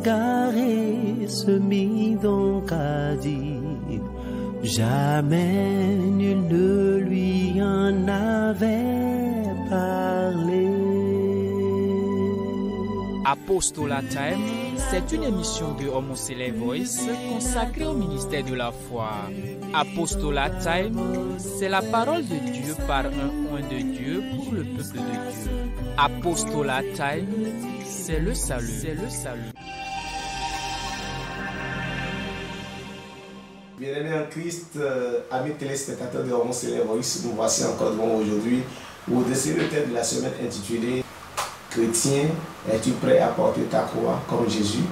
égaré se mit donc jamais ne lui en avait parlé. Apostolat Time, c'est une émission de Homo Voice consacrée au ministère de la foi. Apostolat Time, c'est la parole de Dieu par un oint de Dieu pour le peuple de Dieu. Apostolat Time, c'est le salut, c'est le salut. Bien-aimés en Christ, euh, amis téléspectateurs de Homo Voice, nous voici encore devant aujourd'hui pour décider le thème de la semaine intitulé Chrétien, es-tu prêt à porter ta croix comme Jésus?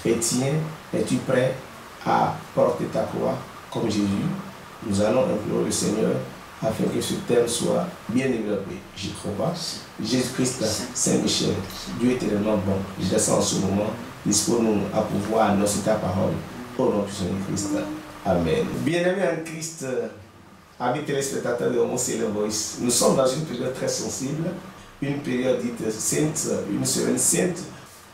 Chrétien, es-tu prêt à porter ta croix comme Jésus? Nous allons implorer le Seigneur afin que ce thème soit bien développé. J'y crois Jésus-Christ, Saint-Michel, Dieu est tellement bon. Je descends en ce moment, dispose-nous à pouvoir annoncer ta parole. Au nom de Jésus-Christ. Amen. Bien-aimés en Christ, amis téléspectateurs de Homo Voice, nous sommes dans une période très sensible une période dite sainte, une semaine sainte,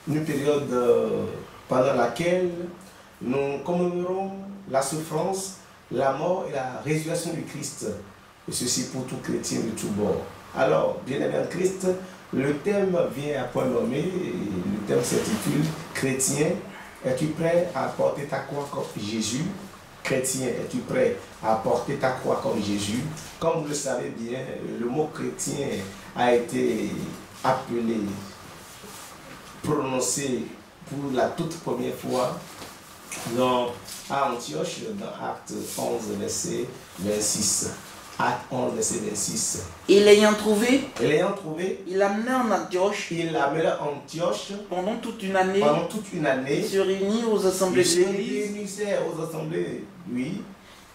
une période euh, pendant laquelle nous commémorons la souffrance, la mort et la résurrection du Christ. Et ceci pour tout chrétien de tout bord. Alors, bien-aimé en Christ, le thème vient à point nommé, le thème s'intitule Chrétien, es-tu prêt à porter ta croix comme Jésus? Chrétien, es-tu prêt à porter ta croix comme Jésus? Comme vous le savez bien, le mot chrétien a été appelé, prononcé pour la toute première fois dans, à Antioche, dans Acte 11, verset 26. Acte 11, verset 26. Et l'ayant trouvé, Et l'ayant trouvé, il l'amena en Antioche il l'amena à Antioche pendant toute une année. pendant toute une année. Il se réunit aux assemblées Il se d'église réunissait aux assemblées, oui.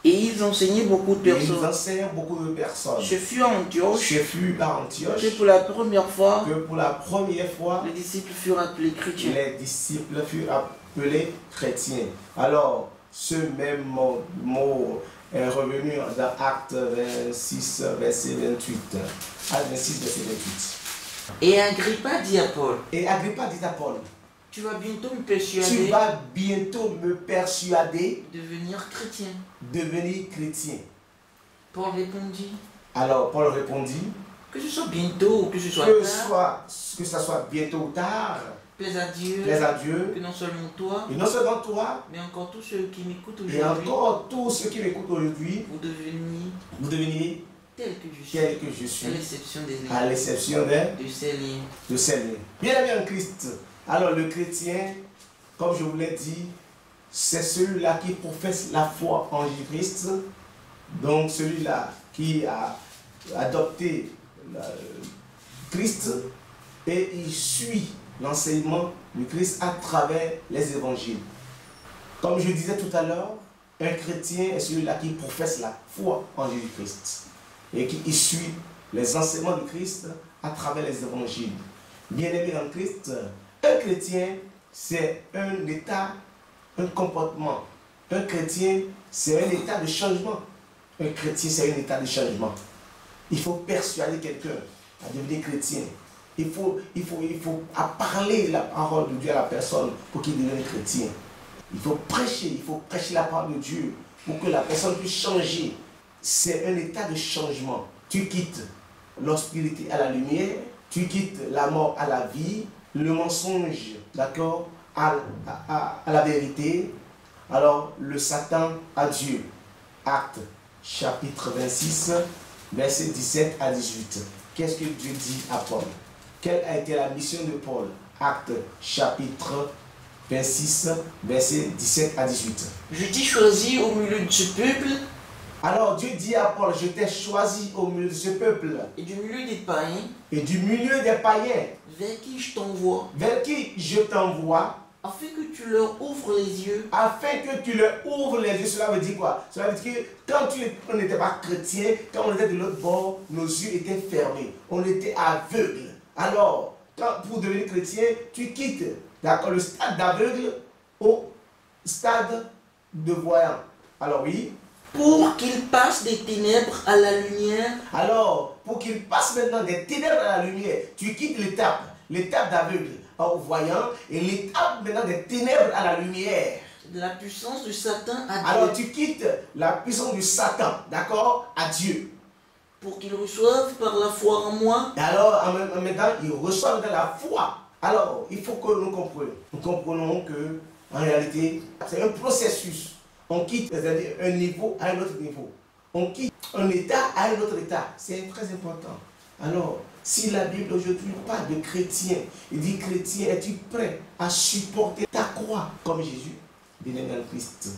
et ils enseignaient beaucoup de Et ils personnes. enseignent beaucoup de personnes. Ce fut à Antioche Ce fut à Antioche que pour la première fois, que pour la première fois, les disciples furent appelés chrétiens. les disciples furent appelés chrétiens. Alors, ce même mot est revenu dans Acte 26, verset 28. Acte 26, verset 28. Et Agrippa dit à Paul, Et Agrippa dit à Paul, tu vas bientôt me tu persuader vas bientôt me persuader de devenir chrétien. de devenir chrétien. Paul répondit, Alors Paul répondit, que ce soit bientôt ou que ce soit que, tard, soit, que ça soit bientôt ou tard, plaise à Dieu, plaise à Dieu, que non seulement toi, et non seulement toi, mais encore tous ceux qui m'écoutent et aujourd'hui, encore tous ceux qui m'écoutent aujourd'hui, vous deveniez vous tel que je suis, tel que je suis, à l'exception des à liens, l'exception de, de ces liens. de celle Bien aimé en Christ, alors le chrétien, comme je vous l'ai dit, c'est celui-là qui professe la foi en Jésus-Christ, donc celui-là qui a adopté le Christ et il suit l'enseignement du Christ à travers les évangiles. Comme je disais tout à l'heure, un chrétien est celui-là qui professe la foi en Jésus-Christ et qui suit les enseignements du Christ à travers les évangiles. Bien-aimé en Christ, un chrétien, c'est un état, un comportement. Un chrétien, c'est un état de changement. Un chrétien, c'est un état de changement. Il faut persuader quelqu'un à devenir chrétien. Il faut, il faut, il faut parler la parole de Dieu à la personne pour qu'il devienne chrétien. Il faut prêcher, il faut prêcher la parole de Dieu pour que la personne puisse changer. C'est un état de changement. Tu quittes l'obscurité à la lumière, tu quittes la mort à la vie, le mensonge, d'accord, à, à- à la vérité. Alors, le Satan à Dieu. Acte chapitre 26, verset 17 à 18. Qu'est-ce que Dieu dit à Paul? Quelle a été la mission de Paul? Acte chapitre 26, verset 17 à 18. Je t'ai choisi au milieu de ce peuple. Alors Dieu dit à Paul, je t'ai choisi au milieu de ce peuple. Et du milieu des païens. Et du milieu des païens. Vers qui je t'envoie, vers qui je t'envoie? Afin que tu leur ouvres les yeux. Afin que tu leur ouvres les yeux. Cela veut dire quoi? Cela veut dire que quand tu, on n'était pas chrétien, quand on était de l'autre bord, nos yeux étaient fermés. On était aveugles. Alors, quand, pour devenir chrétien, tu quittes le stade d'aveugle au stade de voyant. Alors oui, pour qu'ils passent des ténèbres à la lumière alors pour qu'il passe maintenant des ténèbres à la lumière, tu quittes l'étape, l'étape d'aveugle. aux voyants et l'étape maintenant des ténèbres à la lumière. De la puissance de Satan à Alors Dieu. tu quittes la puissance du Satan, d'accord, à Dieu. Pour qu'il reçoive par la foi en moi alors en même temps, il reçoit de la foi. Alors il faut que nous comprenions. Nous comprenons que en réalité, c'est un processus. On quitte c'est-à-dire, un niveau à un autre niveau. On quitte un état à un autre état. C'est très important. Alors, si la Bible aujourd'hui parle de chrétien, il dit chrétien, es-tu prêt à supporter ta croix? Comme Jésus Bien-aimé en Christ.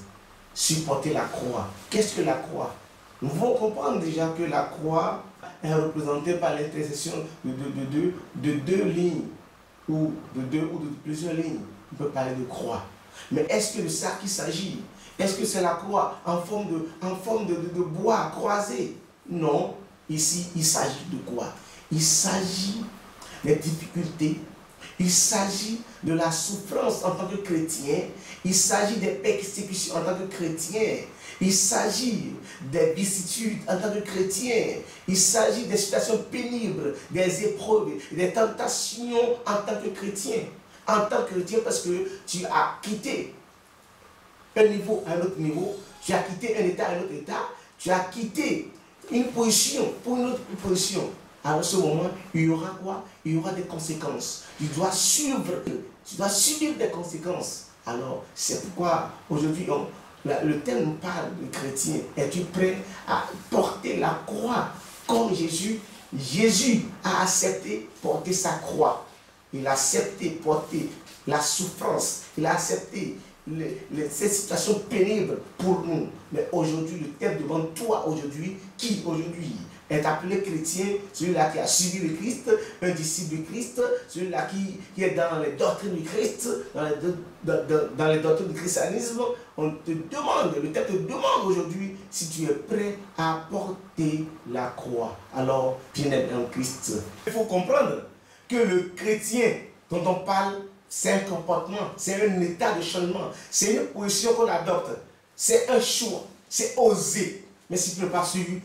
Supporter la croix. Qu'est-ce que la croix? Nous devons comprendre déjà que la croix est représentée par l'intercession de, de, de, de- de deux lignes ou de deux ou de plusieurs lignes. On peut parler de croix. Mais est-ce que de ça qu'il s'agit? Est-ce que c'est la croix en forme de, en forme de bois croisé? Non. Ici, il s'agit de quoi? Il s'agit des difficultés. Il s'agit de la souffrance en tant que chrétien. Il s'agit des persécutions en tant que chrétien. Il s'agit des vicissitudes en tant que chrétien. Il s'agit des situations pénibles, des épreuves, des tentations en tant que chrétien. En tant que chrétien parce que tu as quitté un niveau à un autre niveau, tu as quitté un état à un autre état, tu as quitté une position pour une autre position. Alors, ce moment, il y aura quoi? Il y aura des conséquences. Tu dois suivre, tu dois subir des conséquences. Alors, c'est pourquoi aujourd'hui, on- le thème nous parle de chrétien. Es-tu prêt à porter la croix comme Jésus? Jésus a accepté porter sa croix. Il a accepté porter la souffrance. Il a accepté ces situations pénibles pour nous. Mais aujourd'hui, le thème devant toi aujourd'hui, qui aujourd'hui? Est appelé chrétien, celui-là qui a suivi le Christ, un disciple du Christ, celui-là qui, est dans les doctrines du Christ, dans les, doctrines du christianisme, on te demande, le thème te demande aujourd'hui si tu es prêt à porter la croix. Alors, bien-aimé en Christ. Il faut comprendre que le chrétien dont on parle, c'est un comportement, c'est un état de changement, c'est une position qu'on adopte, c'est un choix, c'est oser. Mais si tu ne pas suivi,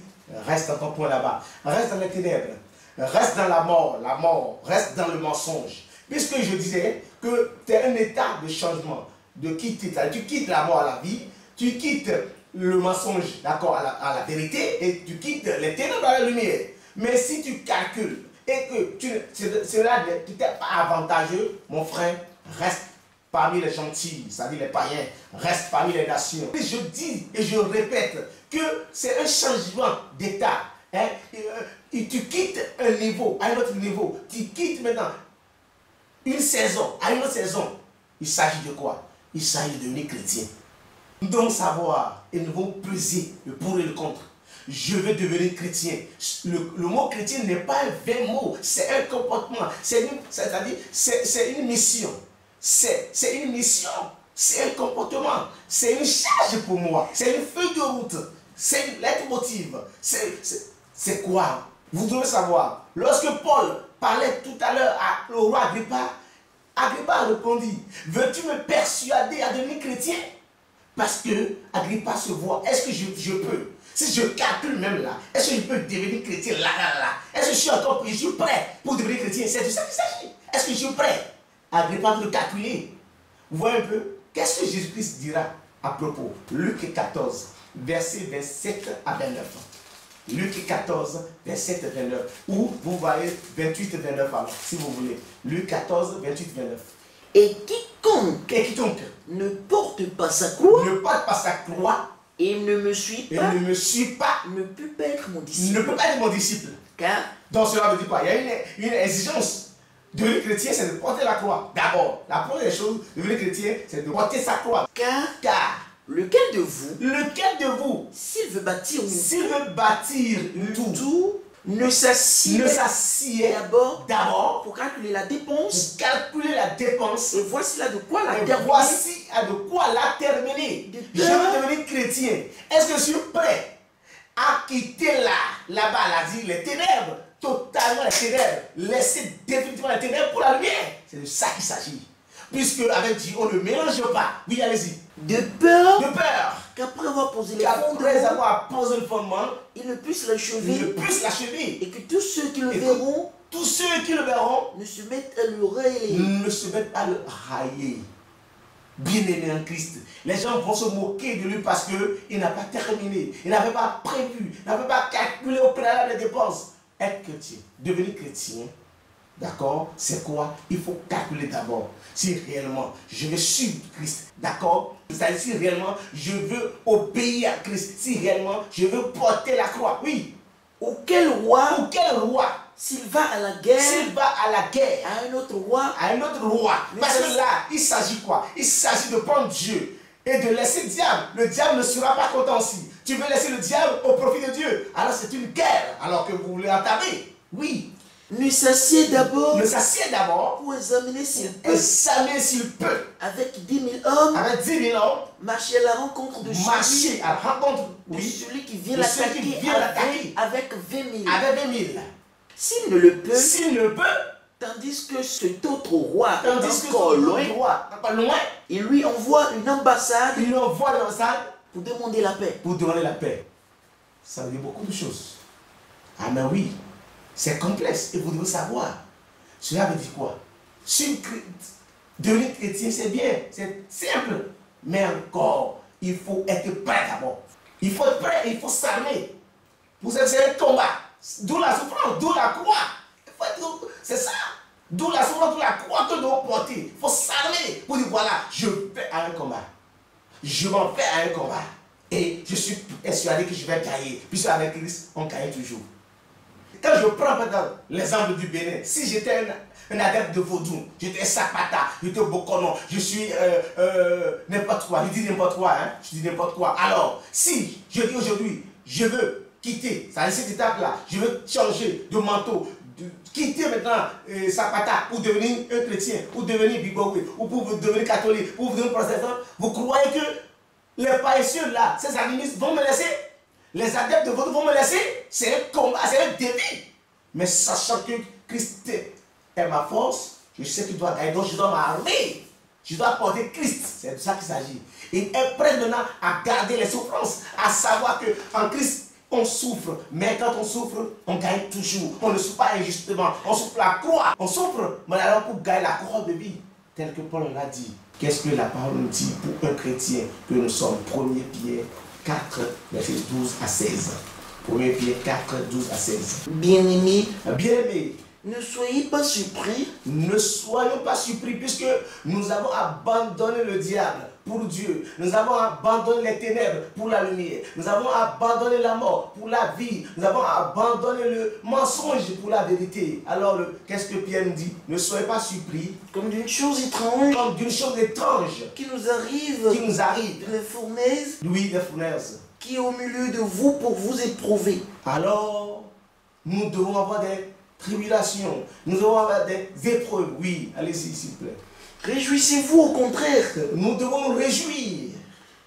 reste dans ton point là-bas, reste dans les ténèbres, reste dans la mort, la mort, reste dans le mensonge. Puisque je disais que tu es un état de changement, de quitter, tu quittes la mort à la vie, tu quittes le mensonge, d'accord, à la, vérité, et tu quittes les ténèbres à la lumière. Mais si tu calcules et que tu, ce- cela n'est peut-être pas avantageux, mon frère, reste parmi les gentils, c'est-à-dire les païens, reste parmi les nations. Et je dis et je répète que c'est un changement d'état. hein. Euh, tu quittes un niveau à un autre niveau. Tu quittes maintenant une saison à une autre saison. Il s'agit de quoi? Il s'agit de devenir chrétien. Nous devons savoir et nous devons peser le pour et le contre. Je veux devenir chrétien. Le, le mot chrétien n'est pas un vain mot, c'est un comportement, c'est-à-dire c'est, une mission. C'est une mission, c'est un comportement, c'est une charge pour moi, c'est une feuille de route, c'est motive. C'est, quoi? Vous devez savoir. Lorsque Paul parlait tout à l'heure au roi Agrippa, Agrippa répondit Veux-tu me persuader à devenir chrétien? Parce que Agrippa se voit, est-ce que je, je peux? Si je calcule même là, est-ce que je peux devenir chrétien? Là, là, là. Est-ce que je suis encore je suis prêt pour devenir chrétien. C'est de ça qu'il s'agit. Est-ce que je suis prêt? Agrippa peut le calculer. Vous voyez un peu Qu'est-ce que Jésus-Christ dira à propos? Luc 14, verset 27 à 29. Luc 14, 27 à 29. Ou vous voyez 28 29 alors, si vous voulez. Luc 14, 28 29. Et quiconque Et quiconque ne porte pas sa croix ne porte pas sa croix et ne me suit et pas ne me suit pas, ne peut pas être mon ne disciple. peut pas être mon disciple. Car Donc cela veut dire quoi? Il y a une, une exigence. Devenir chrétien, c'est de porter la croix. D'abord, la première chose, devenir chrétien, c'est de porter sa croix. car Car lequel de vous, lequel de vous, s'il veut bâtir s'il veut bâtir une tour, tour, ne s'assied d'abord d'abord pour calculer la dépense calculer la dépense et voici là de quoi la terminer. voici à de quoi la terminer. Je veux devenir chrétien. Est-ce que je suis prêt à quitter là, là-bas, là, dit les ténèbres, totalement les ténèbres, laisser définitivement les ténèbres pour la lumière? C'est de ça qu'il s'agit. Puisque avec Dieu, on ne mélange pas. Oui, allez-y. De peur De peur qu'après avoir posé les fondements, avoir posé le fondement, il ne puisse il ne l'achever puisse l'achever. et que tous ceux qui le verront tous ceux qui le verront ne se mettent à le railler. ne se mettent à le railler. Bien-aimé en Christ, les gens vont se moquer de lui parce qu'il n'a pas terminé, il n'avait pas prévu, il n'avait pas calculé au préalable les dépenses. Être chrétien, devenir chrétien, d'accord, c'est quoi? Il faut calculer d'abord si réellement je veux suivre Christ, d'accord? C'est-à-dire si réellement je veux obéir à Christ, si réellement je veux porter la croix, oui. Auquel roi, Ou quel roi? S'il va à la guerre, S'il va à la guerre, à un autre roi, à un autre roi. Parce que là, il s'agit quoi? Il s'agit de prendre Dieu et de laisser le diable. Le diable ne sera pas content aussi. Tu veux laisser le diable au profit de Dieu? Alors c'est une guerre, alors que vous voulez entamer. Oui. Ne s'assied d'abord. Mais s'assied d'abord, pour examiner s'il peut, examiner s'il peut, avec 10 000 hommes, avec 10 000 hommes, marcher à la rencontre de celui, marcher à la rencontre, de oui, celui qui vient l'attaquer avec, avec 20 000. avec 20 000. S'il ne le peut, S'il ne peut, tandis que cet autre roi tandis que encore son loin, roi, encore loin, il lui envoie une ambassade. Il envoie dans salle pour demander la paix. pour donner la paix. Ça veut dire beaucoup de choses. Ah mais oui, c'est complexe et vous devez savoir. Cela veut dire quoi? Devenir chrétien, c'est bien, c'est simple. Mais encore, il faut être prêt d'abord. Il faut être prêt, il faut s'armer. Pour ça, c'est un combat. D'où la souffrance, d'où la croix. C'est ça. D'où la souffrance, d'où la croix que nous devons porter. Il faut s'armer pour dire voilà, je vais à un combat je m'en vais à un combat. Et je suis persuadé que je vais gagner. Puisque avec Christ, on gagne toujours. Quand je prends maintenant l'exemple du Bénin, si j'étais un, adepte de vaudou, j'étais Sapata, j'étais Bokonon, je suis euh, euh, n'importe quoi, je dis n'importe quoi, hein, je dis n'importe quoi. Alors, si je dis aujourd'hui, je veux quitter, ça cette étape-là, je veux changer de manteau, quitter maintenant euh, Sapata pour devenir un chrétien, pour devenir Bigbowe, ou pour devenir catholique, pour devenir protestant, vous croyez que les paresseux là, ces animistes vont me laisser? Les adeptes de votre vont me laisser C'est un combat, c'est un défi. Mais sachant que Christ est ma force, je sais qu'il doit gagner, donc je dois m'armer. Je dois porter Christ. C'est de ça qu'il s'agit. Et prêt maintenant à garder les souffrances, à savoir que en Christ, on souffre, mais quand on souffre, on gagne toujours. On ne souffre pas injustement. On souffre la croix. On souffre, mais alors pour gagner la couronne de vie, tel que Paul l'a dit. Qu'est-ce que la parole nous dit pour un chrétien que nous sommes 1 Pierre 4, verset 12 à 16. 1 Pierre 4, 12 à 16. Bien-aimés, Bien-aimés, ne soyez pas surpris ne soyons pas surpris puisque nous avons abandonné le diable pour Dieu. Nous avons abandonné les ténèbres pour la lumière. Nous avons abandonné la mort pour la vie. Nous avons abandonné le mensonge pour la vérité. Alors, qu'est-ce que Pierre nous dit? Ne soyez pas surpris comme d'une chose étrange comme d'une chose étrange qui nous arrive qui nous arrive. de la fournaise Louis de Fournaise. qui est au milieu de vous pour vous éprouver. Alors, nous devons avoir des tribulations. Nous devons avoir des épreuves. Oui, allez-y, s'il vous plaît. Réjouissez-vous au contraire Nous devons nous réjouir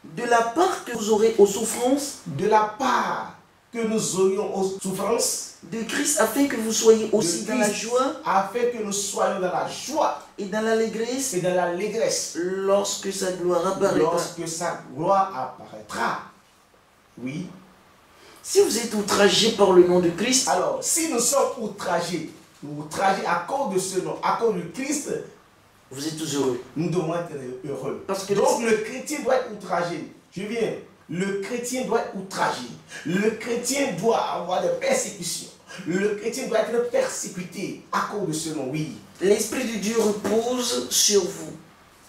de la part que vous aurez aux souffrances de la part que nous aurions aux souffrances de Christ afin que vous soyez aussi dans la joie afin que nous soyons dans la joie et dans l'allégresse et dans l'allégresse lorsque sa gloire apparaîtra. lorsque sa gloire apparaîtra. Oui. Si vous êtes outragé par le nom de Christ, Alors, si nous sommes outragés, outragés à cause de ce nom, à cause du Christ, vous êtes tous heureux. nous devons être heureux. Parce que Donc le chrétien doit être outragé. Je viens. Le chrétien doit être outragé. Le chrétien doit avoir des persécutions. Le chrétien doit être persécuté à cause de ce nom. Oui. l'Esprit de Dieu repose sur vous.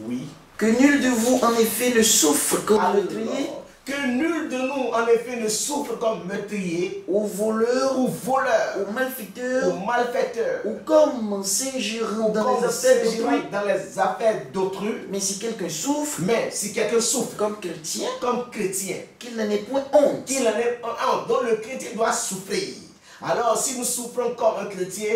Oui. Que nul de vous en effet ne souffre comme Alors, meurtrier que nul de nous, en effet, ne souffre comme meurtrier ou voleur. ou voleur ou malfaiteur. ou malfaiteur. Ou comme s'ingérant dans comme les affaires s'ingérant d'autrui. dans les affaires d'autrui. Mais si quelqu'un souffre. Mais si quelqu'un souffre. Comme chrétien, comme chrétien, qu'il n'en ait point honte. qu'il en est un, donc le chrétien doit souffrir. Alors, si nous souffrons comme un chrétien,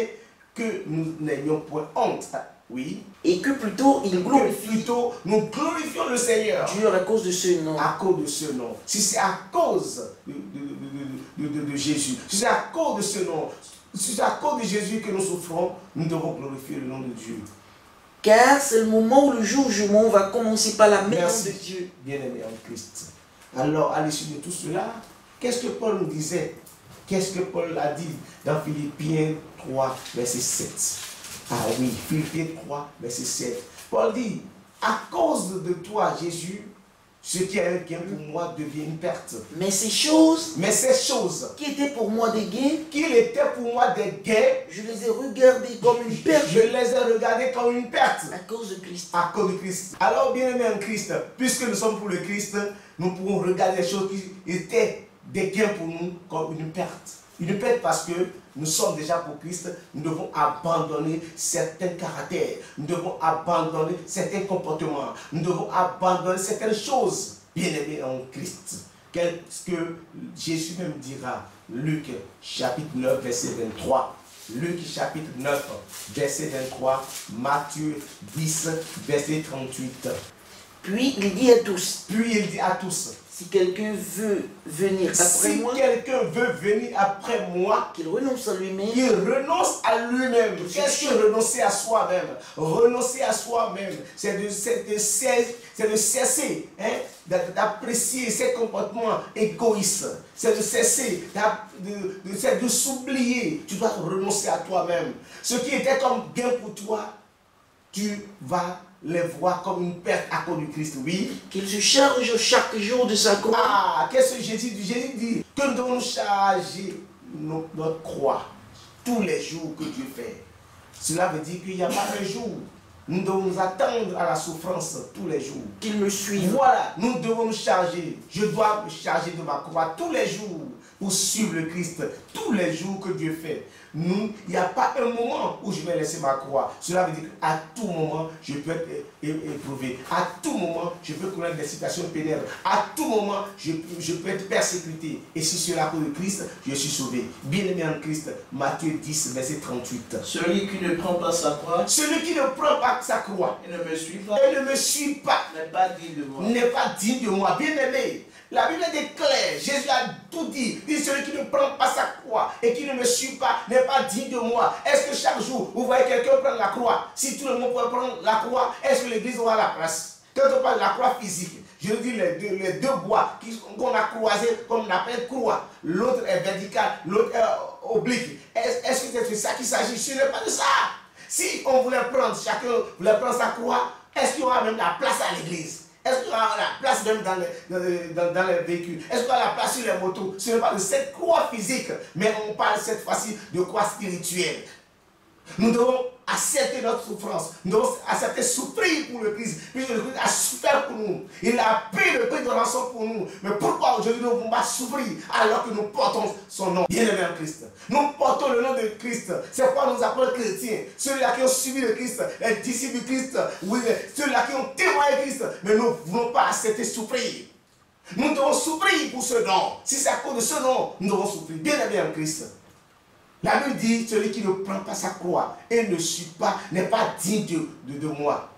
que nous n'ayons point honte, oui, Et que plutôt il glorifie plutôt nous glorifions le Seigneur Dieu à cause de ce nom. à cause de ce nom. Si c'est à cause de, de- de- de- Jésus, si c'est à cause de ce nom, si c'est à cause de Jésus que nous souffrons, nous devons glorifier le nom de Dieu. Car c'est le moment où le jour du jugement va commencer par la Merci. de Dieu. bien-aimé en Christ. Alors, à l'issue de tout cela, qu'est-ce que Paul nous disait? Qu'est-ce que Paul a dit dans Philippiens 3, verset 7 Ah oui, Philippiens 3, verset 7. Paul dit, à cause de toi, Jésus, ce qui est un gain pour moi devient une perte. Mais ces choses Mais ces choses qui étaient pour moi des gains, qu'il était pour moi des gains, je les ai regardées comme une perte je les ai regardés comme une perte à cause de Christ. à cause de Christ. Alors, bien aimé en Christ, puisque nous sommes pour le Christ, nous pouvons regarder les choses qui étaient des gains pour nous comme une perte. Une perte parce que nous sommes déjà pour Christ, nous devons abandonner certains caractères, nous devons abandonner certains comportements, nous devons abandonner certaines choses, bien aimé en Christ. Qu'est-ce que Jésus même dira? Luc chapitre 9, verset 23. Luc chapitre 9, verset 23. Matthieu 10, verset 38. Puis il dit à tous, Puis il dit à tous, si quelqu'un veut venir après si moi, quelqu'un veut venir après moi, qu'il renonce à lui-même, il renonce à lui-même. Qu'est-ce que renoncer à soi-même? Renoncer à soi-même, c'est de, de de cesser hein, d'a- d'apprécier ses comportements égoïstes. C'est de cesser de, de, c'est de s'oublier. Tu dois renoncer à toi-même. Ce qui était comme gain pour toi, tu vas les voir comme une perte à cause du Christ. Oui. qu'il se charge chaque jour de sa croix. Ah, qu'est-ce que Jésus dit? Jésus dit que nous devons charger notre croix tous les jours que Dieu fait. Cela veut dire qu'il n'y a pas un jour. Nous devons nous attendre à la souffrance tous les jours. qu'il me suive. Voilà, nous devons nous charger. Je dois me charger de ma croix tous les jours pour suivre le Christ. Tous les jours que Dieu fait. Nous, il n'y a pas un moment où je vais laisser ma croix. Cela veut dire qu'à tout moment, je peux être éprouvé. À tout moment, je peux connaître des situations pénales. À tout moment, je, je peux être persécuté. Et si c'est la cause de Christ, je suis sauvé. Bien aimé en Christ, Matthieu 10, verset 38. Celui qui ne prend pas sa croix Celui qui ne prend pas sa croix et ne me suit pas et ne me suit pas n'est pas digne de moi. n'est pas digne de moi. Bien aimé, la Bible est claire. Jésus a tout dit. Dit celui qui ne prend pas sa croix et qui ne me suit pas n'est pas digne de moi. Est-ce que chaque jour, vous voyez quelqu'un prendre la croix? Si tout le monde peut prendre la croix, est-ce que l'église aura la place? Quand on parle de la croix physique, je dis les deux, les deux bois qu'on a croisés, comme on appelle croix. L'autre est vertical, l'autre est oblique. Est-ce est-ce que c'est de ça qu'il s'agit? Ce n'est pas de ça. Si on voulait prendre, chacun voulait prendre sa croix, est-ce qu'il y aura même la place à l'église? Est-ce y aura la place même dans les, dans dans- les véhicules? Est-ce y aura la place sur les motos? Ce n'est pas de cette croix physique, mais on parle cette fois-ci de croix spirituelle. Nous devons accepter notre souffrance. Nous devons accepter souffrir pour le Christ. Puisque le Christ a souffert pour nous. Il a payé le prix de rançon pour nous. Mais pourquoi aujourd'hui nous ne pouvons pas souffrir alors que nous portons son nom? Bien-aimé en Christ. Nous portons le nom de Christ. C'est pourquoi nous appelons chrétiens. Ceux-là qui ont suivi le Christ, les disciples du Christ, oui, ceux-là qui ont témoigné Christ. Mais nous ne voulons pas accepter souffrir. Nous devons souffrir pour ce nom. Si c'est à cause de ce nom, nous devons souffrir. Bien-aimé en Christ. La Bible dit, celui qui ne prend pas sa croix et ne suit pas, n'est pas digne de, de- moi.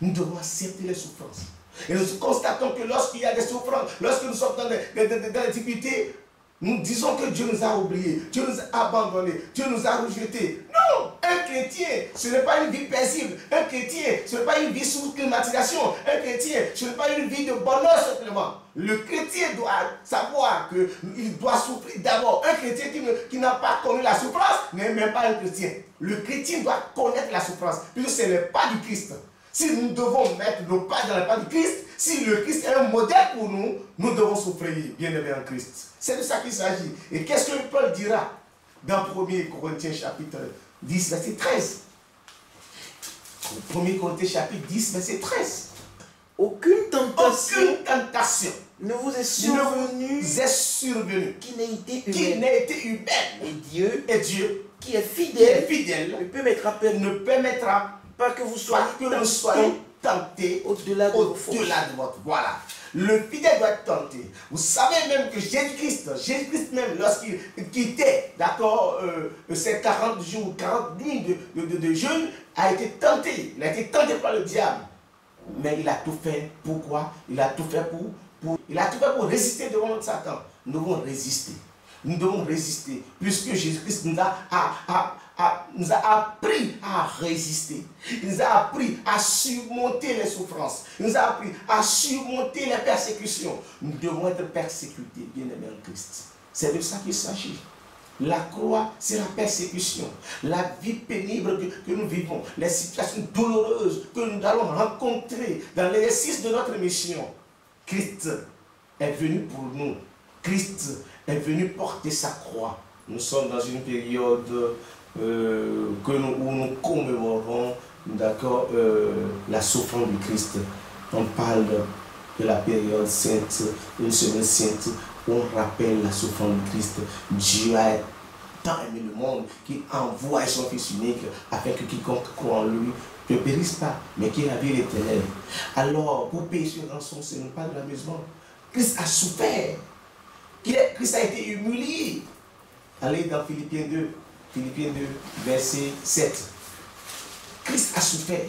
Nous devons accepter les souffrances. Et nous constatons que lorsqu'il y a des souffrances, lorsque nous sommes dans des, difficultés, nous disons que Dieu nous a oubliés, Dieu nous a abandonnés, Dieu nous a rejetés. Non, chrétien, ce n'est pas une vie paisible. Un chrétien, ce n'est pas une vie sous climatisation. Un chrétien, ce n'est pas une vie de bonheur simplement. Le chrétien doit savoir qu'il doit souffrir d'abord. Un chrétien qui n'a pas connu la souffrance n'est même pas un chrétien. Le chrétien doit connaître la souffrance, puisque ce n'est pas du Christ. Si nous devons mettre nos pas dans les pas du Christ, si le Christ est un modèle pour nous, nous devons souffrir, bien aimé en Christ. C'est de ça qu'il s'agit. Et qu'est-ce que Paul dira dans 1er Corinthiens chapitre 10, verset 13 1er Corinthiens chapitre 10, verset 13. Aucune tentation Aucune tentation ne vous est survenue vous qui n'ait été qui humaine. n'ait été humaine. Et Dieu, Et Dieu, qui est qui est fidèle, ne permettra pas que vous soyez que nous soyons tentés tentés au-delà de au-delà de votre. Voilà. Le fidèle doit être tenté. Vous savez même que Jésus-Christ, Jésus-Christ même, lorsqu'il quittait, d'accord, euh, ces 40 jours, 40 nuits de, de, de- de jeûne, a été tenté. Il a été tenté par le diable. Mais il a tout fait. Pourquoi? Il a tout fait pour, pour, il a tout fait pour résister devant Satan. Nous devons résister. Nous devons résister. Puisque Jésus-Christ nous a, a- a- nous a appris à résister. Il nous a appris à surmonter les souffrances. Il nous a appris à surmonter les persécutions. Nous devons être persécutés, bien aimés en Christ. C'est de ça qu'il s'agit. La croix, c'est la persécution, la vie pénible que, que nous vivons, les situations douloureuses que nous allons rencontrer dans l'exercice de notre mission. Christ est venu pour nous. Christ est venu porter sa croix. Nous sommes dans une période euh, que nous, où nous commémorons d'accord, euh, la souffrance du Christ. On parle de la période sainte, une semaine sainte, où on rappelle la souffrance du Christ. Dieu a tant aimé le monde qu'il envoie son Fils unique afin que quiconque croit en lui ne périsse pas, mais qu'il la vie éternelle. Alors, pour payer sur rançon, ce n'est pas de l'amusement. Christ a souffert. Christ a été humilié. Allez dans Philippiens 2, Philippiens 2, verset 7. Christ a souffert.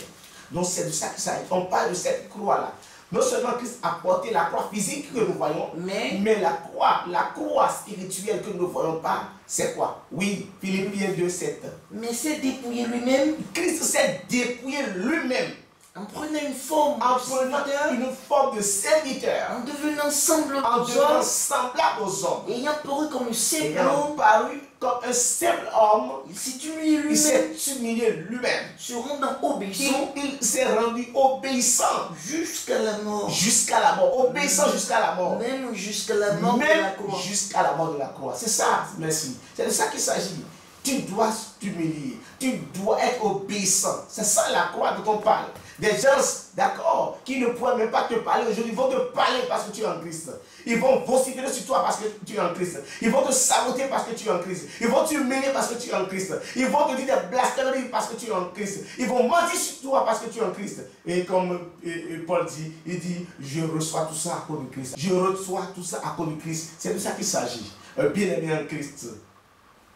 Donc c'est de ça que ça On parle de cette croix-là. Non seulement Christ a porté la croix physique que nous voyons, Mais- mais la croix, la croix spirituelle que nous ne voyons pas, c'est quoi? Oui, Philippiens 2, 7. Mais s'est dépouillé lui-même. Christ s'est dépouillé lui-même. En prenant une forme en de prenant serviteur, une forme de serviteur, en devenant semblable en aux devenant hommes, semblable aux hommes, ayant paru comme ayant homme, paru un simple homme, il s'est humilié il lui-même, s'est humilié lui-même. se rendant Il, obéissant il s'est rendu obéissant jusqu'à la mort, jusqu'à la mort, obéissant jusqu'à la mort. même jusqu'à la mort de la Même croix. jusqu'à la mort de la croix. C'est ça, merci. C'est de ça qu'il s'agit. Tu dois t'humilier. Tu dois être obéissant. C'est ça la croix dont on parle. Des gens, d'accord, qui ne pourraient même pas te parler aujourd'hui, ils vont te parler parce que tu es en Christ. Ils vont vociférer sur toi parce que tu es en Christ. Ils vont te saboter parce que tu es en Christ. Ils vont t'humilier parce que tu es en Christ. Ils vont te dire des blasphémies parce que tu es en Christ. Ils vont mentir sur toi parce que tu es en Christ. Et comme euh, euh, Paul dit, il dit, je reçois tout ça à cause de Christ. Je reçois tout ça à cause de Christ. C'est de ça qu'il s'agit. Un bien-aimé en Christ.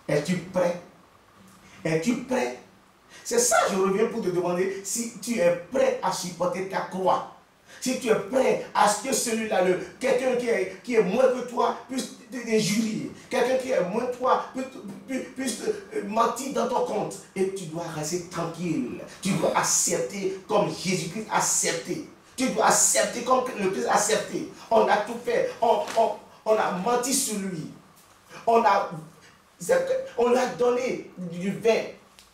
Es-tu prêt? Es-tu prêt C'est ça, je reviens pour te demander si tu es prêt à supporter ta croix. Si tu es prêt à ce que celui-là, quelqu'un qui est, qui est moins que toi, puisse te t'injurier. Quelqu'un qui est moins que toi, puisse, te euh, mentir dans ton compte. Et tu dois rester tranquille. Tu dois accepter comme Jésus-Christ a accepté. Tu dois accepter comme le Christ a accepté. On a tout fait. On, on- on a menti sur lui. On a, on a donné du vin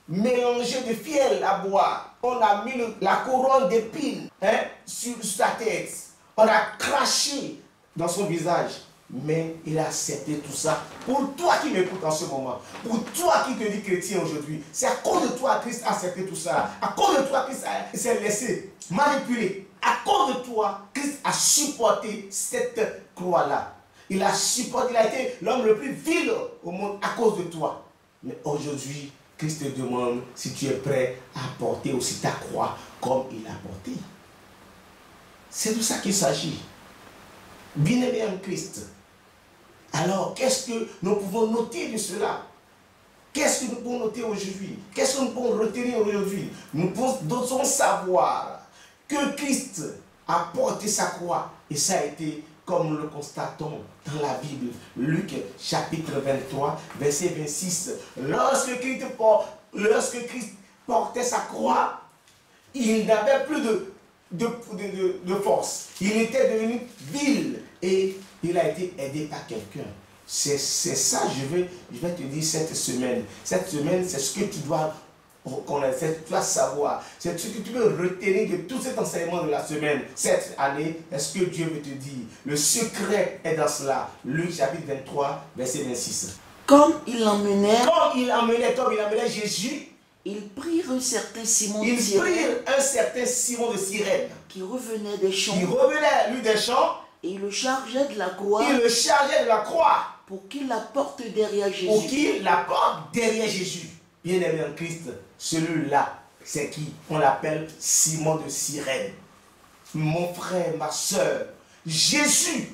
mélangé de fiel à boire. On a mis la couronne d'épines hein, sur sa tête. On a craché dans son visage. Mais il a accepté tout ça. Pour toi qui m'écoutes en ce moment, pour toi qui te dis chrétien aujourd'hui, c'est à cause de toi Christ a accepté tout ça. À cause de toi Christ s'est laissé manipuler. À cause de toi, Christ a supporté cette croix-là. Il a supporté, il a été l'homme le plus vil au monde à cause de toi. Mais aujourd'hui, Christ te demande si tu es prêt à porter aussi ta croix comme il a porté. C'est de ça qu'il s'agit. Bien-aimé en Christ. Alors, qu'est-ce que nous pouvons noter de cela? Qu'est-ce que nous pouvons noter aujourd'hui? Qu'est-ce que nous pouvons retenir aujourd'hui? Nous devons savoir que Christ a porté sa croix et ça a été comme nous le constatons dans la Bible. Luc chapitre 23, verset 26. Lorsque Christ, portait sa croix, il n'avait plus de, force. Il était devenu vil et il a été aidé par quelqu'un. C'est ça, je je vais te dire cette semaine. Cette semaine, c'est ce que tu dois reconnaître, tu dois savoir. C'est ce que tu veux retenir de tout cet enseignement de la semaine. Cette année, est-ce que Dieu veut te dire? Le secret est dans cela. Luc chapitre 23, verset 26. Comme ils l'emmenèrent, Comme il emmenait, comme il emmenait Jésus, ils prirent un certain Simon de ils Cyrène prirent un certain Simon de Cyrène qui revenait des champs qui revenait, lui, des champs. et ils le chargeaient de la croix Il le chargeait de la croix pour qu'il la porte derrière pour Jésus. qu'il la porte derrière Jésus. Bien aimé en Christ, celui-là, c'est qui On l'appelle Simon de Cyrène. Mon frère, ma soeur, Jésus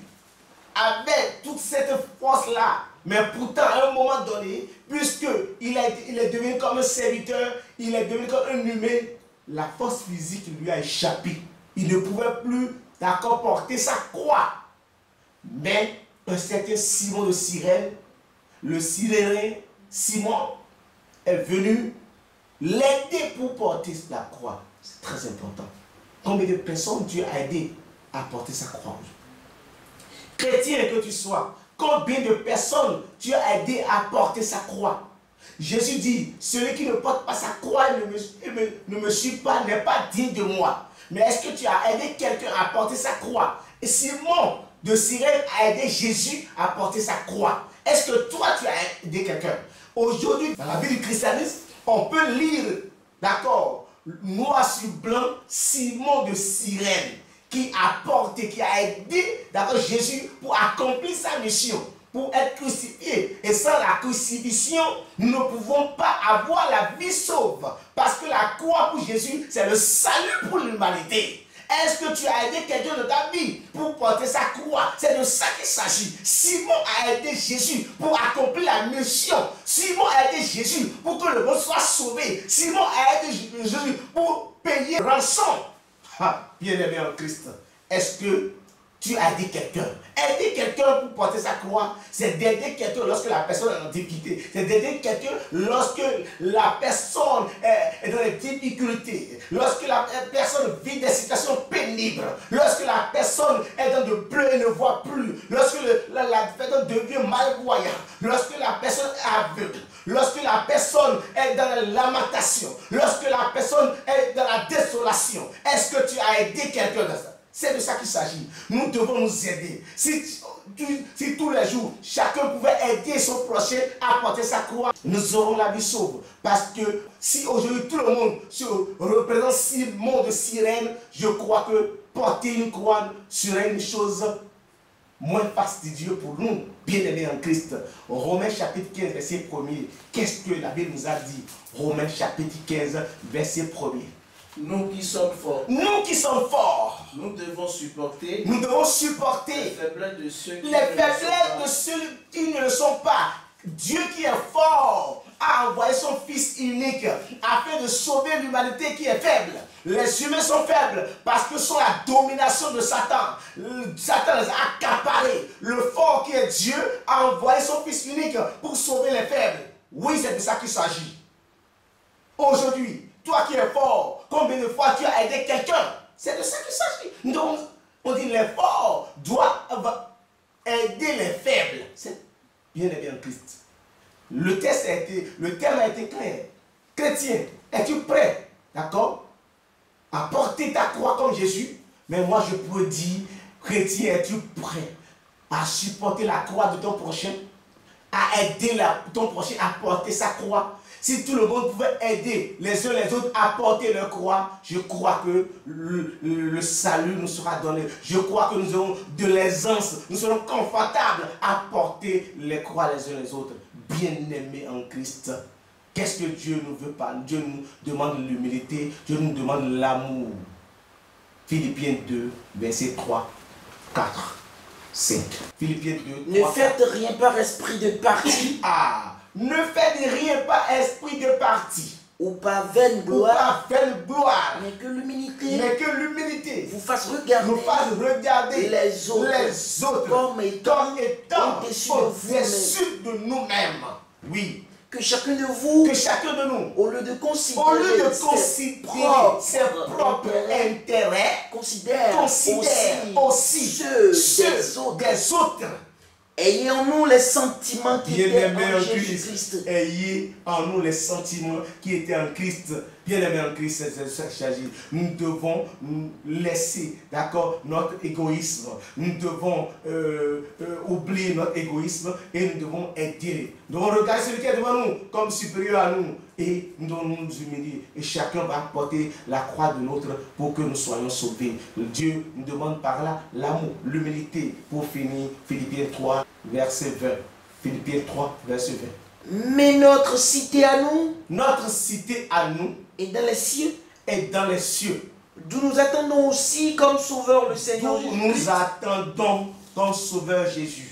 avait toute cette force-là. Mais pourtant, à un moment donné, puisque il, est devenu comme un serviteur, il est devenu comme un humain, la force physique lui a échappé. Il ne pouvait plus, d'accord, porter sa croix. Mais un certain Simon de Cyrène, le Cyréen Simon, est venu l'aider pour porter la croix. C'est très important. Combien de personnes Dieu a aidé à porter sa croix Chrétien que tu sois, Combien de personnes tu as aidé à porter sa croix? Jésus dit, celui qui ne porte pas sa croix ne me- ne me suit pas n'est pas digne de moi. Mais est-ce que tu as aidé quelqu'un à porter sa croix? Et Simon de Cyrène a aidé Jésus à porter sa croix. Est-ce que toi, tu as aidé quelqu'un? Aujourd'hui, dans la vie du christianisme, on peut lire, d'accord, noir sur blanc, Simon de Cyrène, qui a porté, qui a aidé, d'accord, Jésus pour accomplir sa mission, pour être crucifié. Et sans la crucifixion, nous ne pouvons pas avoir la vie sauve. Parce que la croix pour Jésus, c'est le salut pour l'humanité. Est-ce que tu as aidé quelqu'un de ta vie pour porter sa croix? C'est de ça qu'il s'agit. Simon a aidé Jésus pour accomplir la mission. Simon a aidé Jésus pour que le monde soit sauvé. Simon a aidé Jésus pour payer rançon. Ah, bien-aimé en Christ, est-ce que tu as aidé quelqu'un? Aider quelqu'un pour porter sa croix, c'est d'aider quelqu'un lorsque la personne est en difficulté. C'est d'aider quelqu'un lorsque la personne est dans des difficultés. Lorsque la personne vit des situations pénibles. Lorsque la personne est dans de bleu et ne voit plus. Lorsque la, la personne devient malvoyante. Lorsque la personne est aveugle. Lorsque la personne est dans la lamentation. Lorsque la personne est dans la désolation. Est-ce que tu as aidé quelqu'un dans ça? C'est de ça qu'il s'agit. Nous devons nous aider. Si, tous les jours, chacun pouvait aider son prochain à porter sa croix, nous aurons la vie sauve. Parce que si aujourd'hui tout le monde se représente Simon de sirène, je crois que porter une croix serait une chose moins fastidieux pour nous, bien-aimés en Christ. Romains chapitre 15, verset 1er. Qu'est-ce que la Bible nous a dit? Romains chapitre 15, verset 1er. Nous qui sommes forts, Nous qui sommes forts, nous devons supporter nous devons les supporter faiblesses de ceux qui les ne le sont faiblesses pas. de ceux qui ne le sont pas. Dieu qui est fort a envoyé son Fils unique afin de sauver l'humanité qui est faible. Les humains sont faibles parce que sous la domination de Satan, Satan les a accaparés. Le fort qui est Dieu a envoyé son Fils unique pour sauver les faibles. Oui, c'est de ça qu'il s'agit. Aujourd'hui, toi qui es fort, combien de fois tu as aidé quelqu'un C'est de ça qu'il s'agit. Donc, on dit les forts doivent aider les faibles. C'est bien et bien Christ. Le, test a été, le thème a été clair. Chrétien, es-tu prêt, d'accord, à porter ta croix comme Jésus Mais moi, je peux dire, chrétien, es-tu prêt à supporter la croix de ton prochain? À aider la- ton prochain à porter sa croix? Si tout le monde pouvait aider les uns les autres à porter leur croix, je crois que le, salut nous sera donné. Je crois que nous aurons de l'aisance, nous serons confortables à porter les croix les uns les autres. Bien-aimés en Christ, qu'est-ce que Dieu nous veut pas? Dieu nous demande l'humilité, Dieu nous demande l'amour. Philippiens 2, verset 3, 4, 5. Philippiens 2, Ne 3, 4. faites rien par esprit de parti Ah, ne faites rien par esprit de parti. Ou par vaine ou gloire, par belle gloire, mais que l'humilité. Mais que l'humilité. Vous fasse regarder. Nous fasse regarder les autres. les autres. Comme étant étant au-dessus de de nous-mêmes. Oui, que chacun de vous, que chacun de nous, au lieu de considérer au lieu de ses considérer propres ses propres intérêts, intérêts, considère, considère aussi, ceux, ceux des autres. des autres. Ayez en nous les sentiments qui étaient en Jésus-Christ. Christ, ayez en nous les sentiments qui étaient en Christ. Bien-aimés en Christ. Nous devons nous laisser, d'accord, notre égoïsme. Nous devons euh, euh, oublier notre égoïsme et nous devons aider. Nous devons regarder celui qui est devant nous comme supérieur à nous et nous devons nous humilier. Et chacun va porter la croix de l'autre pour que nous soyons sauvés. Dieu nous demande par là l'amour, l'humilité. Pour finir, Philippiens 3, verset 20. Philippiens 3, verset 20. Mais notre cité à nous? Notre cité à nous est dans les cieux, est dans les cieux. d'où nous attendons aussi comme sauveur le Seigneur Jésus, nous attendons ton Sauveur Jésus.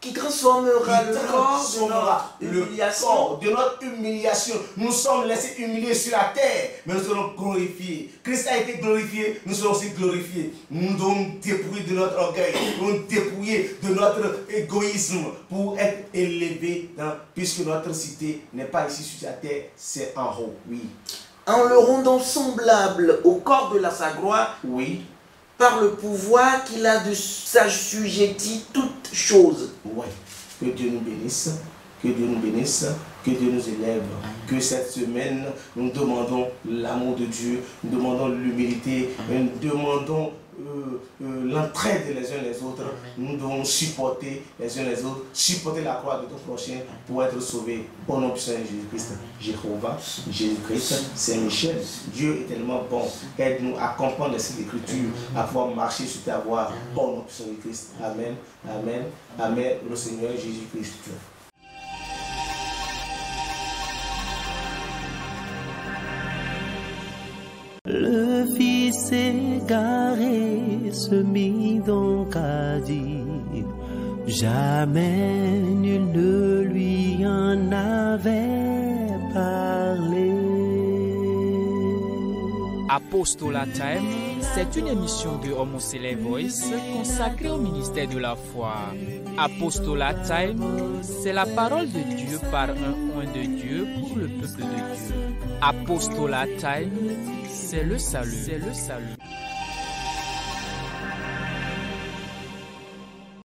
qui transformera Qui le corps de notre humiliation corps de notre humiliation. Nous sommes laissés humiliés sur la terre, mais nous serons glorifiés. Christ a été glorifié, nous serons aussi glorifiés. Nous devons dépouiller de notre orgueil, nous nous dépouiller de notre égoïsme pour être élevés, dans- puisque notre cité n'est pas ici sur la terre, c'est en haut. Oui. En le rendant semblable au corps de la sa gloire, Oui. par le pouvoir qu'il a de s'assujettir toutes choses. Ouais. Que Dieu nous bénisse. Que Dieu nous bénisse. Que Dieu nous élève. Que cette semaine, nous demandons l'amour de Dieu. Nous demandons l'humilité. Nous demandons l'entraide les uns les autres. Nous devons supporter les uns les autres. Supporter la croix de ton prochain pour être sauvés. Au nom puissant de Jésus-Christ. Jéhovah, Jésus-Christ, Saint-Michel. Dieu est tellement bon. Aide-nous à comprendre les Écritures, à pouvoir marcher sur ta voie. Au nom puissant de Christ. Amen. Amen. Amen. Le Seigneur Jésus-Christ. Le fils se mit donc à dire Jamais ne lui en avait parlé. Apostolat Time, c'est une émission de Homo Voice consacrée au ministère de la foi. Apostolat Time, c'est la parole de Dieu par un oint de Dieu pour le peuple de Dieu. Apostolat Time, c'est le salut. C'est le salut.